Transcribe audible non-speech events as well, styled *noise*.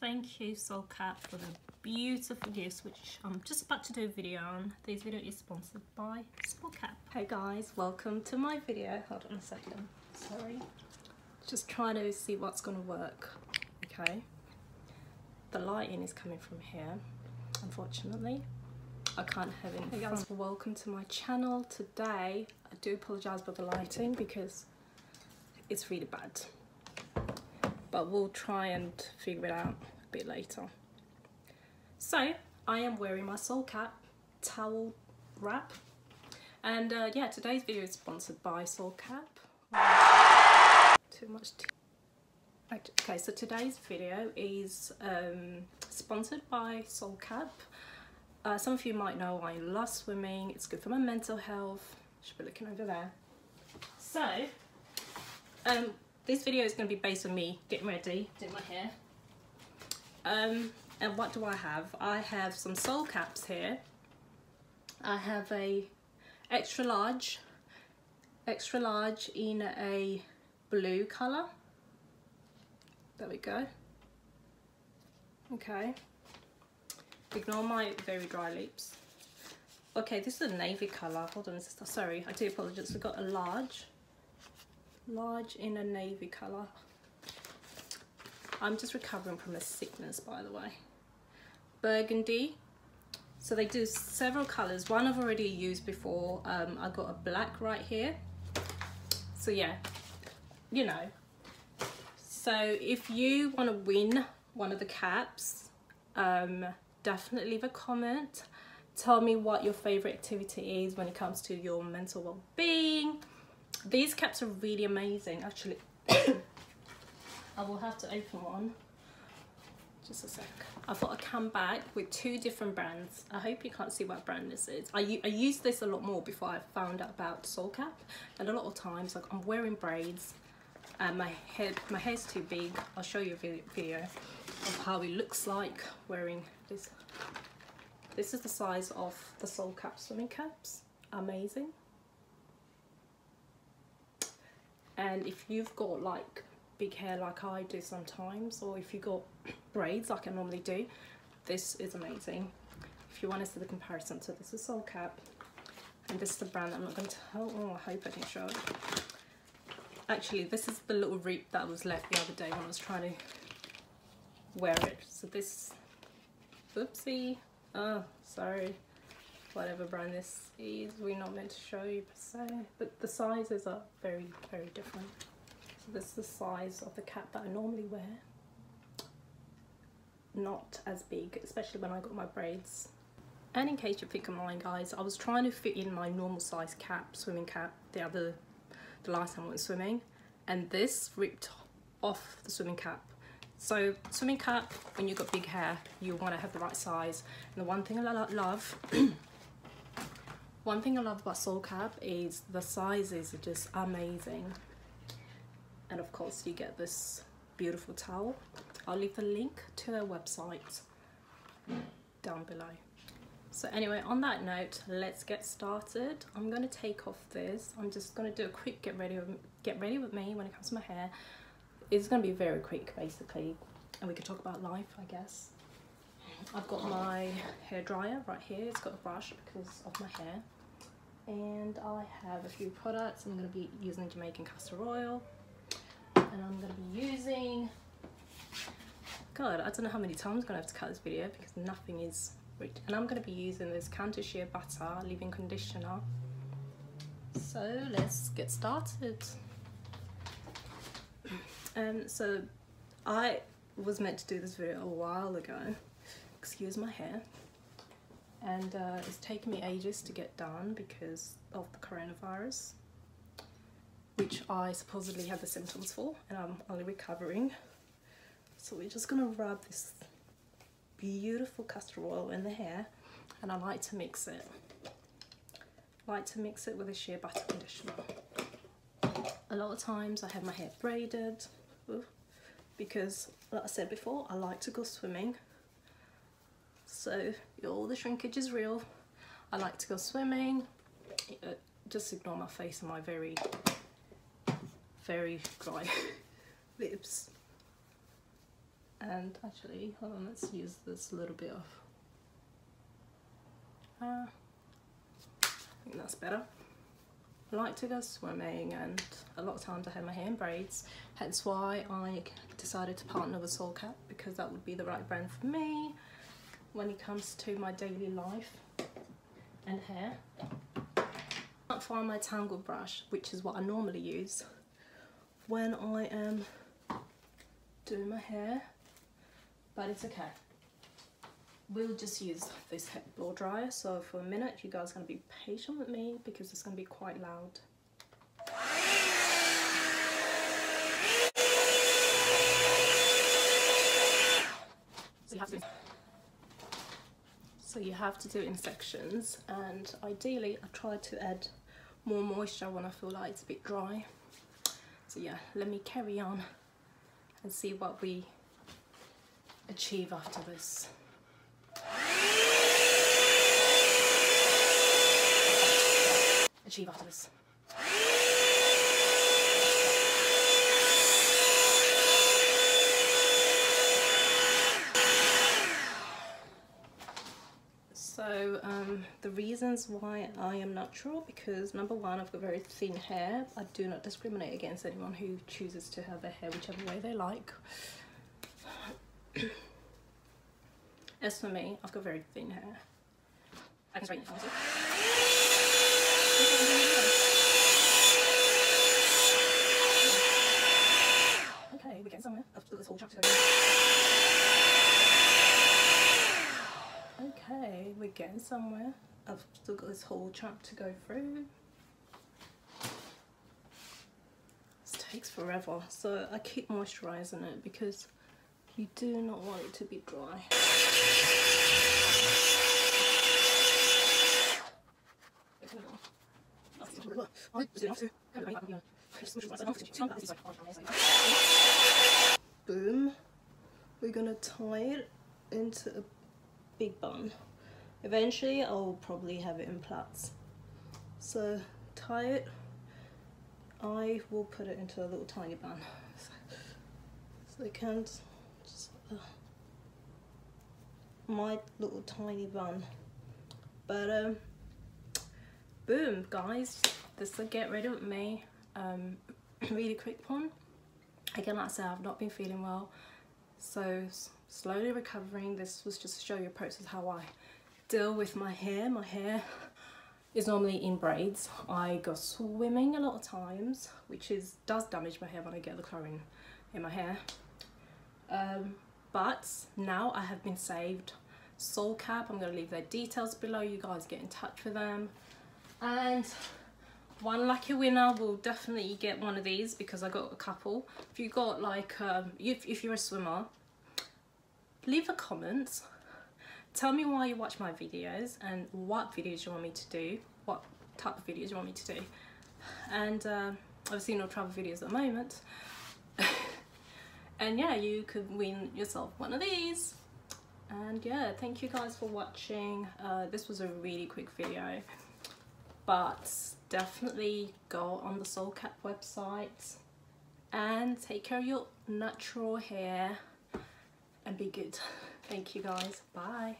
thank you Soul Cap for the beautiful gifts which I'm just about to do a video on. This video is sponsored by Soul Cap. Hey guys, welcome to my video. Hold on a second, sorry. Just trying to see what's gonna work, okay? The lighting is coming from here, unfortunately. I can't have it. Hey guys, welcome to my channel. Today, I do apologise for the lighting because it's really bad. But we'll try and figure it out a bit later. So, I am wearing my Soul Cap towel wrap. And uh, yeah, today's video is sponsored by Soul Cap. Too much tea. Okay, so today's video is um, sponsored by Soul Cap. Uh, some of you might know I love swimming. It's good for my mental health. Should be looking over there. So, um, this video is going to be based on me getting ready, doing my hair. Um, and what do I have? I have some soul caps here. I have a extra large, extra large in a blue colour. There we go. Okay. Ignore my very dry lips. Okay, this is a navy colour. Hold on, sister. Sorry, I do apologise. We've got a large. Large in a navy colour. I'm just recovering from a sickness, by the way. Burgundy. So they do several colours. One I've already used before. Um, I got a black right here. So yeah, you know, so if you want to win one of the caps, um, definitely leave a comment. Tell me what your favorite activity is when it comes to your mental well-being. These caps are really amazing, actually. *coughs* I will have to open one. Just a sec. I thought I'd come back with two different brands. I hope you can't see what brand this is. I, I used this a lot more before I found out about Soul Cap. And a lot of times, like I'm wearing braids and my head my hair's too big I'll show you a video of how it looks like wearing this this is the size of the soul cap swimming caps amazing and if you've got like big hair like I do sometimes or if you've got *clears throat* braids like I normally do this is amazing. If you want to see the comparison so this is soul cap. And this is the brand I'm not going to tell oh I hope I can show. It Actually, this is the little rip that was left the other day when I was trying to wear it. So this, oopsie, oh, sorry, whatever brand this is, we're not meant to show you per se, but the sizes are very, very different. So this is the size of the cap that I normally wear. Not as big, especially when I got my braids. And in case you think I'm lying guys, I was trying to fit in my normal size cap, swimming cap, the other the last time I went swimming and this ripped off the swimming cap so swimming cap when you've got big hair you want to have the right size and the one thing I love *clears throat* one thing I love about soul cap is the sizes are just amazing and of course you get this beautiful towel I'll leave the link to their website down below so anyway, on that note, let's get started. I'm going to take off this. I'm just going to do a quick get ready, get ready with me when it comes to my hair. It's going to be very quick, basically. And we can talk about life, I guess. I've got my hair dryer right here. It's got a brush because of my hair. And I have a few products. I'm going to be using Jamaican castor oil. And I'm going to be using... God, I don't know how many times I'm going to have to cut this video because nothing is and I'm going to be using this Cantu Shea Butter Leave-In Conditioner. So let's get started. Um, so I was meant to do this video a while ago, excuse my hair, and uh, it's taken me ages to get done because of the coronavirus, which I supposedly have the symptoms for and I'm only recovering. So we're just gonna rub this beautiful castor oil in the hair and I like to mix it. I like to mix it with a shea butter conditioner. A lot of times I have my hair braided because like I said before I like to go swimming so all the shrinkage is real. I like to go swimming. Uh, just ignore my face and my very very dry *laughs* lips. and actually hold on let's use this little bit of uh, I think that's better I like to go swimming and a lot of times I have my hair in braids hence why I decided to partner with Soul Cap because that would be the right brand for me when it comes to my daily life and hair. I can't find my tangle brush which is what I normally use when I am doing my hair but it's okay we'll just use this blow dryer so for a minute you guys are going to be patient with me because it's going to be quite loud so you have to so you have to do it in sections and ideally I try to add more moisture when I feel like it's a bit dry so yeah let me carry on and see what we achieve after this achieve after this. Um, the reasons why I am natural because number one I've got very thin hair. I do not discriminate against anyone who chooses to have their hair whichever way they like. As for me I've got very thin hair. I Okay, we're getting somewhere. I've got this whole chapter Somewhere. I've still got this whole chunk to go through. This takes forever, so I keep moisturising it because you do not want it to be dry. Boom. We're gonna tie it into a big bun. Eventually I'll probably have it in plaits. So tie it. I will put it into a little tiny bun. So, I can just uh, my little tiny bun. But um boom guys this will get rid of me um *clears throat* really quick one again like I said I've not been feeling well so slowly recovering this was just to show you a process how I deal with my hair. My hair is normally in braids. I go swimming a lot of times which is does damage my hair when I get the chlorine in my hair. Um, but now I have been saved Soul Cap. I'm going to leave their details below. You guys get in touch with them. And one lucky winner will definitely get one of these because I got a couple. If you got like um, if, if you're a swimmer leave a comment tell me why you watch my videos and what videos you want me to do what type of videos you want me to do. And uh, obviously no travel videos at the moment. *laughs* And yeah you could win yourself one of these. And yeah thank you guys for watching. Uh, this was a really quick video but definitely go on the Soul Cap website and take care of your natural hair and be good. *laughs* Thank you guys. Bye.